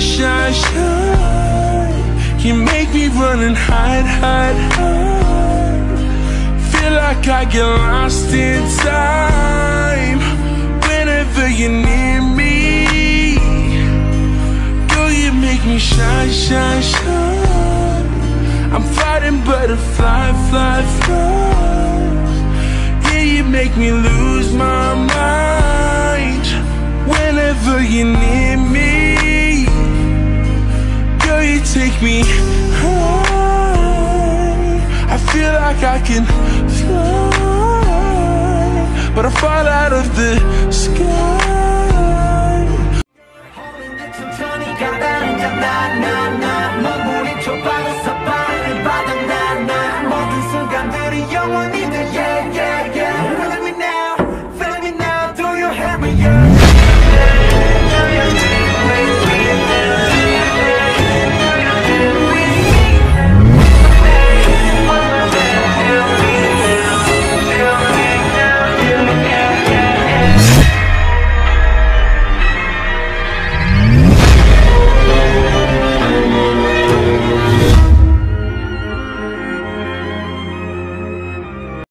shine, shine. You make me run and hide, hide, hide. Feel like I get lost in time whenever you're near me. Girl, you make me shine, shine, shine. I'm fighting butterfly, fly, fly. Yeah, you make me lose my mind whenever you're near take me high. I feel like I can fly, but I fall out of the sky.